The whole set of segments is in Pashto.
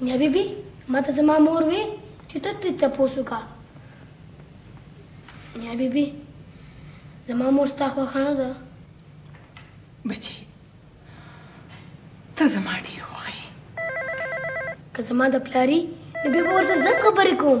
نیا بی بی ما ته زما مور وې چې ته ترې تپوس وکړه نیا بی بی زما مور ستا خوښه نه ده بچی ته زما ډیر خوښه یې که زما د پلاري نو بیا به ورسره ځم خبرې کوم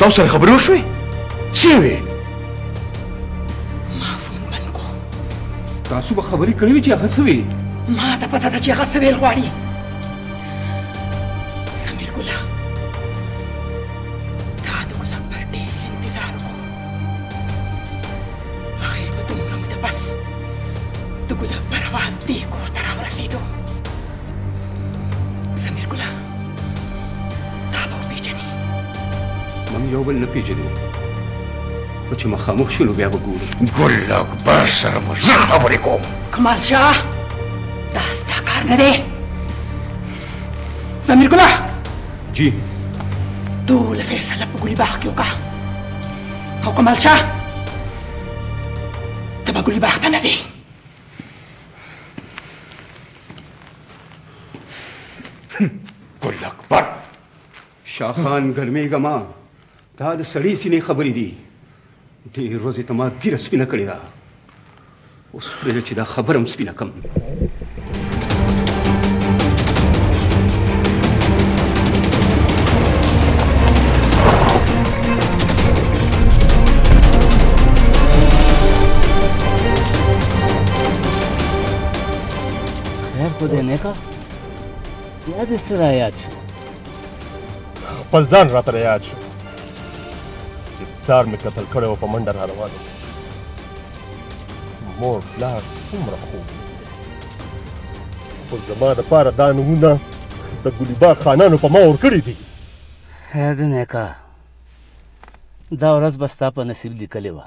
تاسو سره خبرې وشوې څه وې ما فون بند کو تاسو به خبرې کړې وي چې هغه څه وې ما ته پته ده چې هغه څه ویل غواړي اخر په دومره موده پس د ګلاب پر اواز دې کور ته راورسېدو سمیر ګله تا به وپېژني موږ یو بل نه پېژنو خو چې مخامخ شو نو بیا به ګورو ګل اکبر سره به زه خبرې کوم کمال شاه دا ستا کار نه دی سمیر ګله جی ټول فیصله په ګلی باغ کې وکړه او کمال شاه ته به ګلی باغ ته نه ځې ګل اکبر شاخان ګرمېږه ما دا د سړی سینې خبرې دي ډېر ورځې ته ما ګیره سپینه کړې ده اوس پرېږده چې دا خبره هم سپینه کړم خیر خو دی نیکه بیا دې څه رایاد شو خپل ځان راته یاد شو چې پلار مې قتل کړی و په منډه را روان مور پلار څومره خوب خو زما د پاره دا نمونه د ګلیبا خانانو په ما ورکړي دي هه د نیکه دا ورځ به ستا په نصیب لیکلې وه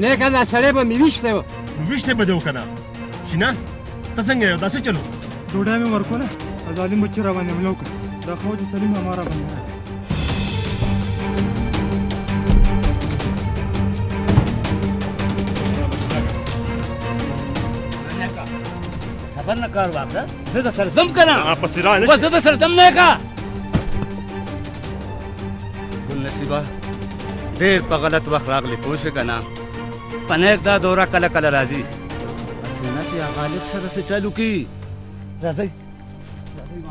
نیکه دا سړی به مې ویشتی و نو ویشتی به دی و که نه چې نه ته څنګه یو دا څه چلو ډوډۍ مې ورکوله او ظالم بچي راباندې حمله وکړه دا خو چې سلیم ما راباندې صبر نه کار واخله زه د سر ځم کنه ما پسې را نشي زه د سر ځم نه کا ګل نصیبه ډېر په غلط وخت راغلی پوه شې که نه پنیک دا دوره کله کله راځي هسې نه چې غالب سره څه چالو کړي راځئ راځئ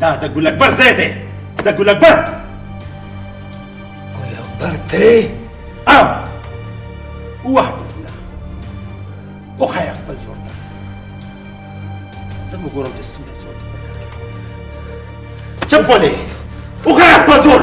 دا د ګل اکبر ځای دی د ګل اکبر ګل اکبر دی او ووهه ټوپونه وښایه خپل زور ته زه مو ګورم چې څومره زور دې په کار کوي چپ ولې وښایه خپل زور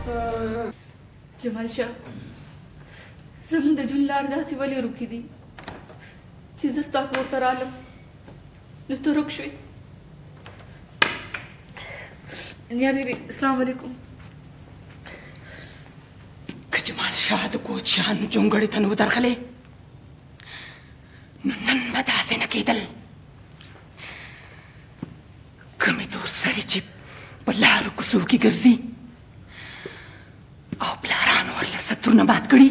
جمال شاه زموږ د جون لار داسې ولې ورکې دي چې زه ستا کور ته رالم نو ته ورک شوې نیا بیبي اسلام علیکم که جمال شاه د کوچیان جونګړې ته نه ودرغلی نو نن به داسې نه کېدل کومې تور سرې چې په لارو کوڅو کې ګرځي او پلاران ورله سترونه مات کړي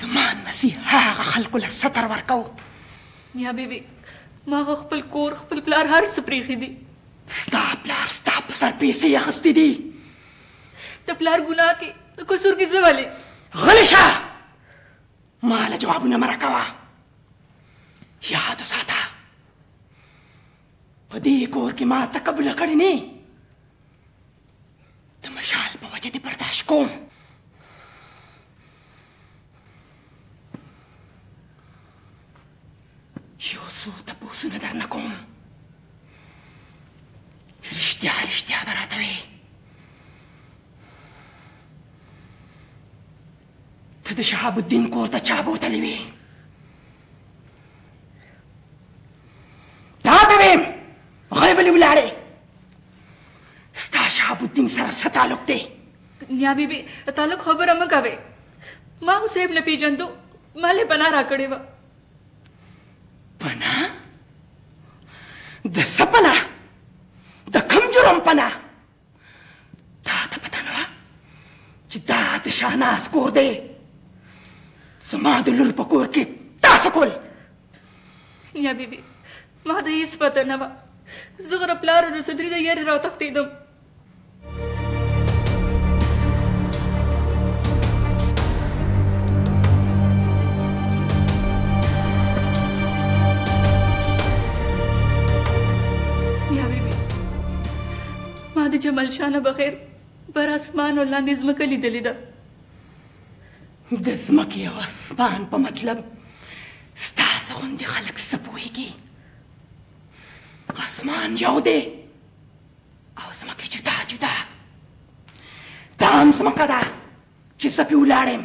زما نسی هغه خلکو له ستر ورکو نیا بیبي ما خپل کور خپل پلار هر څه پریښي دي ستا پلار ستا په سر پیسې اخیستې دي د پلار ګناه کې د قصور کې زه ولې غلی شه ماله جوابونه مه راکوه یاد وساته په دې کور کې ما ته قبوله کړې نه د مشال په وجه دې برداشت کوم یو څو تپوسونه درنه کوم رښتیا رښتیا به راته وې ته د شهاب الدین کور ته چا بوتلی وي تا ته ویم غلی ولې ولاړې ستا شهاب الدین سره څه تعلق دی نیا بیبي تعلق خبره مه کوې ما خو صاحب نه پیژندو ما له پناه راکړې وه پناه د څه پناه د کوم جرم پناه تا ته پته نه وه چې دا د شاهناز کور دی زما د لور په کور کې تاسو کول نیا بیبي ما د هیڅ پته نه وه زه غره پلار د صدري د یارې راوتښتېدم ما د جمال شاه نه بغیر پر اسمان او لاندې ځمکه لیدلې ده د ځمکې او اسمان په مطلب ستاسو غوندې خلک څه پوهېږي اسمان یو دی او ځمکه جدا جدا دا هم ځمکه ده چې زه پې ولاړ یم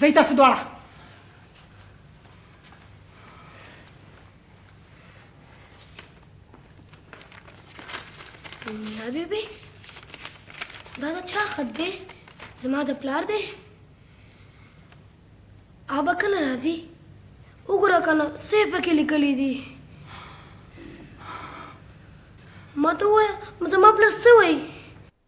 ځئ تاسو دواړه نه بیبي دا د چا خط دی زما د پلار دی ابا کله راځي وګوره کنه څه پکې لیکلي دي ما ته ووایه زما پلار څه وایي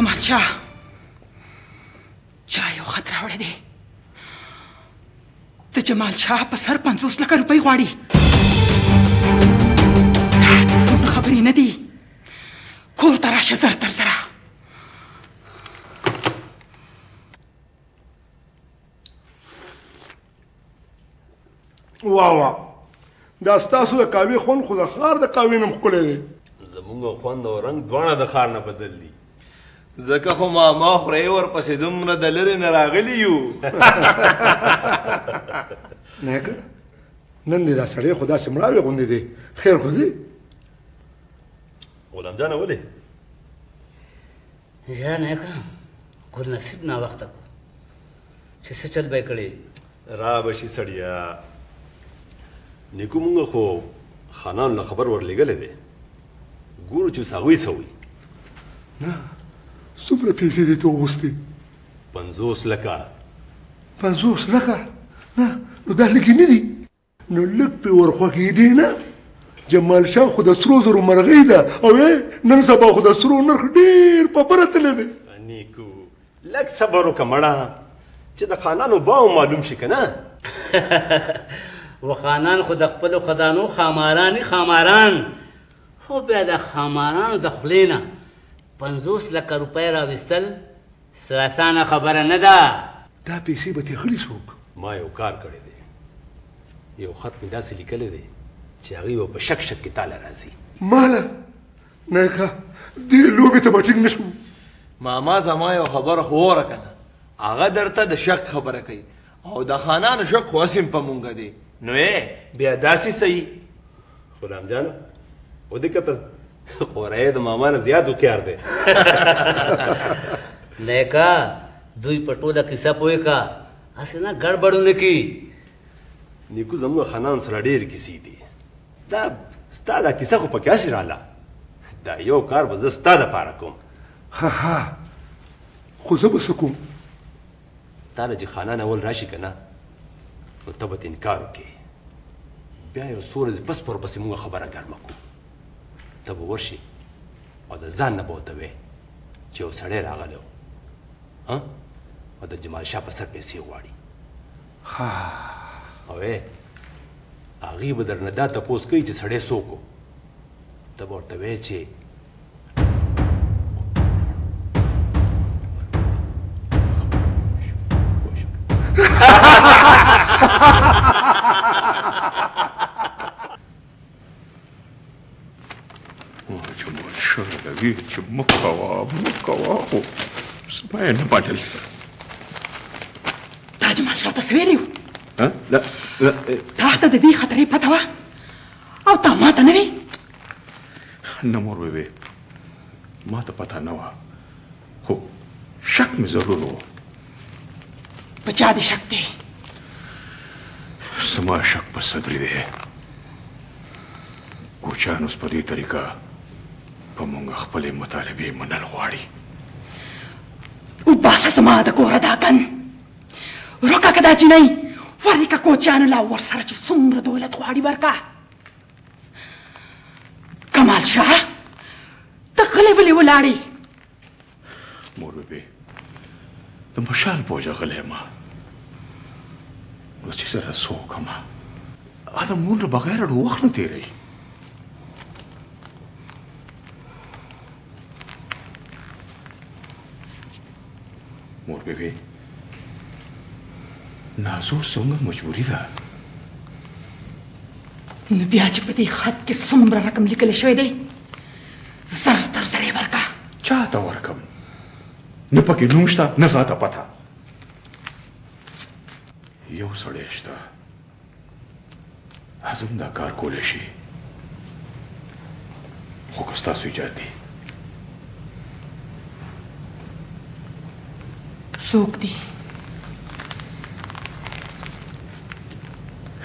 کمال شاه چا یو خط راوړی دی د جمال شاه په سر پنځوس لکه روپۍ غواړي دا خبرې نه دي کور ته راشه زر تر زره واوا دا ستاسو د کاوی خون خو د خار د کاوی نم خکلی دی زمونږ خوند او رنگ دواړه د خار نه بدل دي ځکه خو ما ما خورې ورپسې دومره د لرې نه راغلي یو نیکه نن دې دا سړی خو داسې مړاوی غوندې دی خیر خو دی غلام جانه ولې زیړه نیکه ګل نصیب ناوخته کو چې څه چل به یې کړی وي را به شي سړیه نیکو مونږ خو خانان له خبر ورلېږلی دی ګورو چې اوس هغوی څه وایي نه څومره پیسې دې ته وغوښتې پنځوس لکه پنځوس لکه نه نو دا لږې نه دي نو لږ پې ورخوښېدې نه؟ جمال شاه خو د سرو زرو مرغۍ ده او نن سبا خو د سرو نرخ ډېر په بره تللی دی نیکو لږ صبر وکړه مړه چې د خانانو باو معلوم شي که نه و خانان خو د خپلو خزانو خامارانې خاماران خو بیا د خامارانو د خولې نه پنځوس لکه روپۍ راویستل څه اسانه خبره نه ده. دا پیسې به ترې اخلي څوک؟ ما یو کار کړی دی. یو خط مې داسې لیکلی دی چې هغوی به په شک شک کې تا له راځي. ماله نیکه دې لوبې ته به ټینګ نه شو. ماما زما یو خبره خو وره کنه. هغه درته د شک خبره کوي او د خانانو شق خو اسیم په مونږ دی نو یې بیا داسې صحیح غلام جانه و دې کتل خورای د ماما نه زیات وکیار دی نیکا دوی په ټوله کیسه پوه کا اسې نه ګړبړونه کی نیکو زموږ خانان سره ډېر کیسې دي دا ستا دا کیسه خو پکې هسې راله دا یو کار به زه ستا دپاره کوم ها ها خو زه به څه کوم تاله چې خانان اول راشي که نه نو ته به ته انکار وکړې بیا یو څو ورځې پس پر پسې موږ خبره ګرمه کړو ته به ورشې او د ځان نه به ورته وې چې یو سړی راغلی و ها او د جمال شاه په سر پیسې غواړي ها او هغې به درنه دا تپوس کوي چې سړی څوک و ته به ورته وایې چې کوي چې مه کوه مه کوه خو زما یې نه منل تاج محل شاته څه ویلي لا لا تا ته د دې خطرې پته وه او تا ما ته نه وی نه مور وی ما ته پته نه وه خو شک مې ضرور و په چا دې شک دی زما شک په صدري دی کوچیان اوس په دې طریقه په مونږ خپلې مطالبې منل غواړي وباسه زما د کوره دا ګن ورکه که دا جینۍ ورکه کوچیانو لا ورسره چې څومره دولت غواړي ورکه کمال شاه ته غلی ولې ولاړې مور بیبي د مشال بوجه غلی ما نو چې سره څه وکړم دا مور نه بغیر ډو وخت نه تېروي مور بي بي نازو څومره مجبوري ده نو بیا چې په دې خط کې څومره رقم لیکل شوی دی زر تر زر یې ورکه چا ته ورکم نه پکې نوم شته نه ذاته پته یو سړی شته هضم دا کار کولی شي خو که ستاسو ایجاد دي. څوک دي؟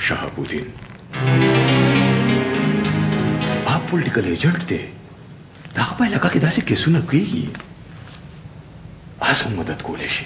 شهاب الدین آپ پولیټیکل ایجنټ دی دا په علاقه کې داسې کیسونه کیږي هڅه مدد کولی شي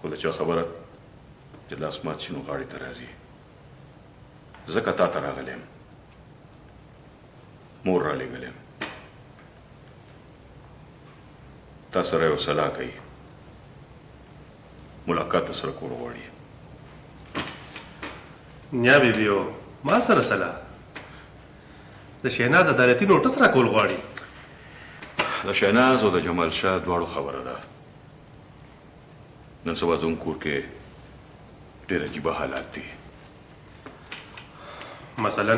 خو د چا خبره چې لاس مات شي نو غاړې ته راځي ځکه تا ته راغلی یم مور رالېږلی یم تا سره یو سلا کوي ملاقات د سره کول غواړي نیا بیبیو ما سره سلا د شهناز عدالتي نوټس راکول غواړي د شهناز او د جمال شاه دواړو خبره ده نن سبا زموږ کور کې ډېر عجیبه حالات دي مثلا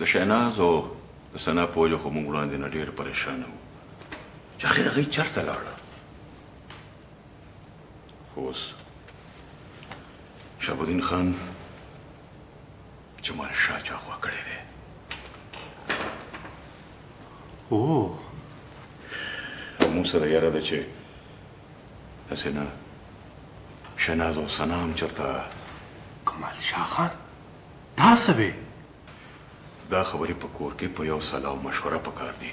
د شهناز او د ثنا په وجه خو موږ وړاندې نه ډېر پریشانه وو چې اخر هغوی چېرته لاړه خو اوس شهابالدین خان جمال شاه چا خوا کړی دی؟ اوه. او مونږ سره یره ده چې هسې نه شهناز او ثنا هم چرته کمال شاه خان دا څه وې؟ دا خبرې په کور کې په یو سلا او مشوره پکار دي.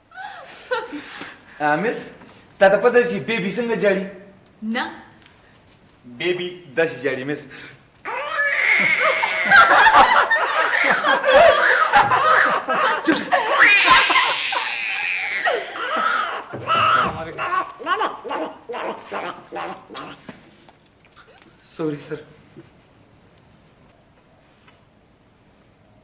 مس تا ته پته چې بیبي څنګه جاړي نه بیبي داسې جاړي مس سوري سر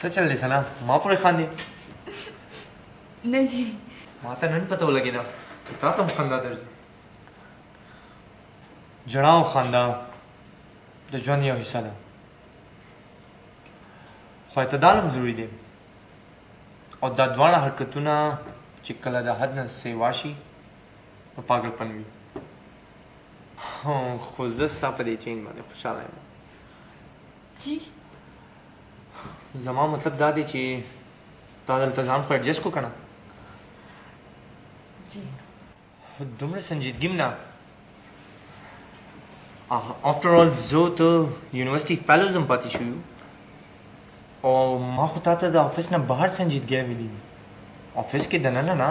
څه چل دی سنا ما پورې خاندي نه جی ما ته نن پته ولګېده چې تا ته هم خندا درځي ژړا او خندا د ژوند یو حصه ده خو اعتدال هم ضروري دی او دا دواړه حرکتونه چې کله د حد نه سیوا شي نو پاګل پن وي خو زه ستا په دې چین باندې خوشاله یم جی زما مطلب دا دی چې تا دلته ځان خو ایډجسټ کو کنه جی دومره سنجیدګی نه آفټر آل زه ته یونیورسټي فیلوز هم پاتې شوی او ما خو تاته د آفس نه بهر سنجیدګی ویلی دی آفس کې دننه نه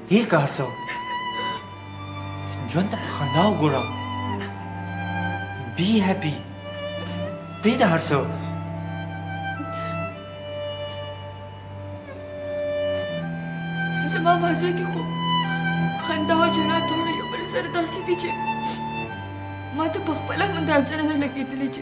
هیر که هر څه ژوند ته په خندا وګوره بی هپی پرېږده هر څه زما مازه کې خو خندا او جنا دواړه یو بل سره داسې دي چې ما ته په خپله هم دا اندازه نه لګېدلې چې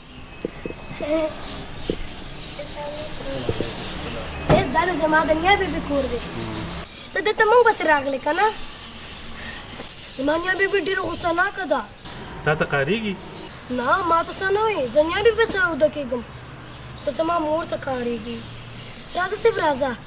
صاحب دا د زما د نیا بیبي کور دی ته دلته موږ پسې راغلې که نه زما نیا بیبي ډېره غوسناکه ده تا ته کارېږي نه ما ته څه نه وایي زه نیا بیبي سره اوده کېږم خو زما مور ته کارېږي راځه صاحب راځه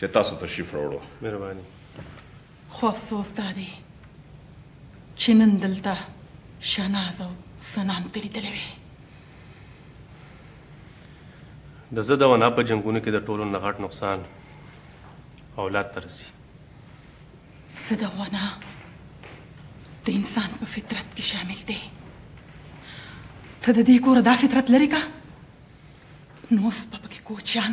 چې تاسو تشریف راوړو. مهرباني. خو افسوس دا دی چې نن دلته شهناز او ثنا هم ته لیدلې وې. د زه د ونا په جنګونو کې د ټولو نه غټ نقصان اولاد ته رسي. زه د ونا د انسان په فطرت کې شامل دی. ته د دې کوره دا فطرت لرې کا نو اوس به پکې کوچیان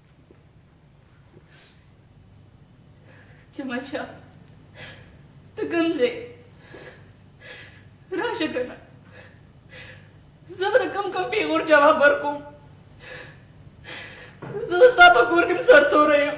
جمال شاه ته کوم ځای راشه که نه زه به د کم کم پېغور جواب ورکوم زه د ستا په کور کې هم سرتوری یم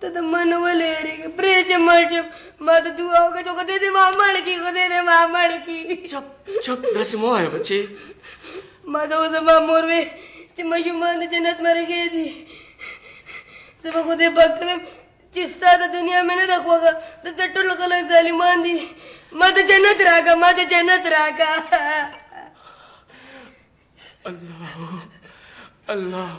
ته د ما نه ولې یېرېږې پرې چې مړ شم ما ته دعا وکړه چې خدای دې ما مړ کړي خدای دې ما مړ کړي چپ چپ داسې مه وایه بچې ما ته خو زما مور وې چې ماشومان د جنت مرغې دي زه به خدای پاک کړم چې ستا د دنیا مې نه ده خوښه دلته ټول خلک ظالمان دي ما ته جنت راکړه ما ته جنت راکړه الله الله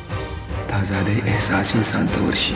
د ازادۍ احساس انسان ته ورشي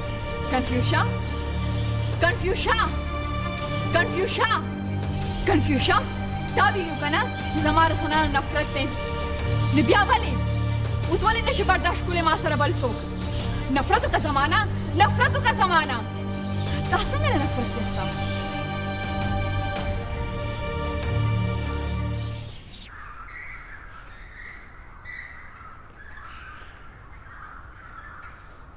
کنفیوشا کنفیوشا کنفیوشا کنفیوشا تا ویلو کنه زما رسنان نفرت دی نو بیا ولې اوس ولې نشي برداشت کولی ما سره بل څوک نفرت وکړه زمانه نفرت وکړه زمانه تا څنګه نه نفرت کوي ستا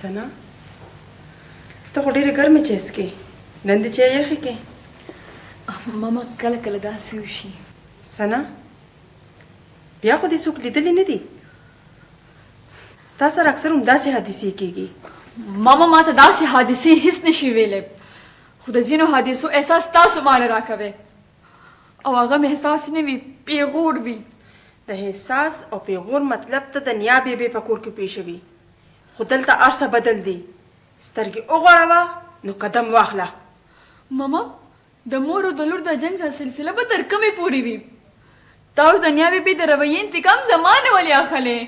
سنا ته خو ډېرې ګرمې چای څکې نن دې چای یخې کې ماما کله کله داسې وشي سنا بیا خو دې څوک لیدلې نه دي تا سره اکثر هم داسې حادثې کېږي ماما ما ته داسې حادثې هیڅ نشي ویلی خو د ځینو حادثو احساس تاسو ماله راکوئ او هغه هم احساس نه وي پېغور وي. د احساس او پېغور مطلب ته د نیا بې بې په کور کې پېښه وي خو دلته هر څه بدل دي سترګې وغړوه نو قدم واخله. ماما د مور او د لور دا جنګ دا سلسله به تر کومې پورې وي؟ تا اوس د نیا بې بې د رویې انتقام زما نه ولې اخلې؟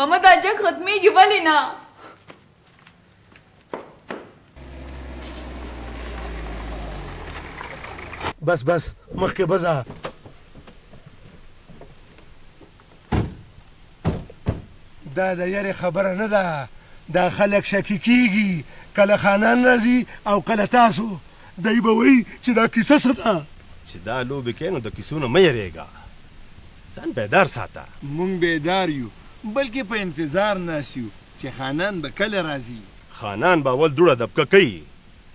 ماما دا جنګ ختمېږي ولې نه؟ بس بس مخکې بزا دا د یارې خبره نه ده دا خلک شکی کیږي کله خانان راځي او کله تاسو دی به وایي چې دا کیسه څه ده چې دا لوبې کوي نو د کیسو نه مه یېرېږه ځان بیدار ساته مونږ بیدار یو بلکې په انتظار ناست یو چې خانان به کله راځي. خانان به اول دوړه دبکه کوي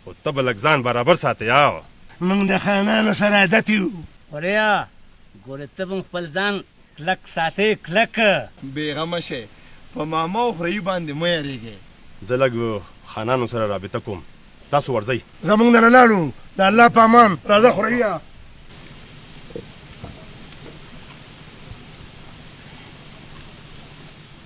خو ته به لږ ځان برابر ساتې یار. موږ د خانانو سره عادت یو. خوریا ګوره ته هم خپل ځان کلک ساتې کلک. بیغمه شئ په ماما او خوريي باندې مه یریږئ. زه لږ خانانو سره رابطه کوم تاسو ورځئ. زموږ نه لاړو د الله په امان راځه خوريیه.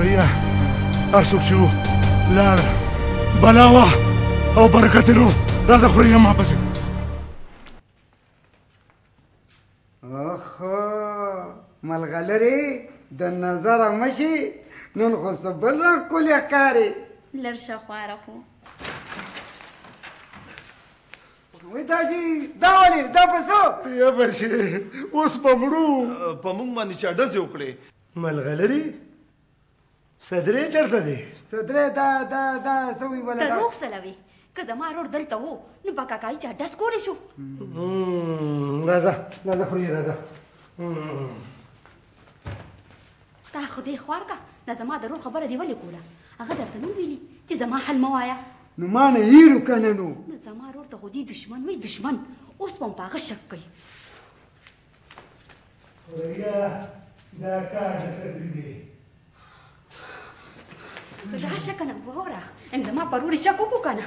ریا هر څوک چې لاړ بلا وه او برکت یې نو راځه خو ریا ما پسې اوخه ملغلرې د نظره مشي نن خو څه بل را ښکلې ښکارې لږ شه خواره خو وای داجی دا ولې دا په څه یا بشي اوس په مړو په مونږ باندې چا ډزې وکړې ملغلري صدرې چرته دی صدرې دا دا دا سوي ولا دا روغ سلوي که زما رور دلته وو نو په کاکای چا ډس کولې شو راځه راځه خوري راځه ستا خو دې خوار کا دا زما د روح خبره دې ولې کوله هغه درته نو ویلي چې زما حل مه وایه نو ما نه هیرو کنه نو نو زما رور ته خو دې دشمن وي دشمن اوس به هم په هغه شک کوي خوریا دا کار د صبري دی راشه کنه ووره ان زما پروري شک وکړو کنه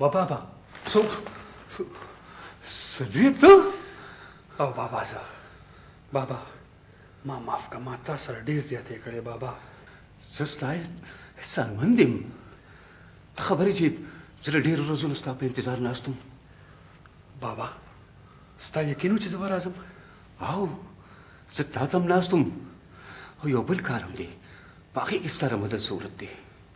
و بابا څو سدری ته او بابا زه بابا ما معاف کړه ما تا سره ډیر زیاتې کړې بابا زه ستا احسانمند یم ته خبرې چې زه له ډېرو ورځو نه ستا په انتظار ناست وم بابا ستا یقین و چې زه به راځم او زه تا ته هم ناست وم او یو بل کار هم دی په هغې کې ستاره مدد ضرورت دی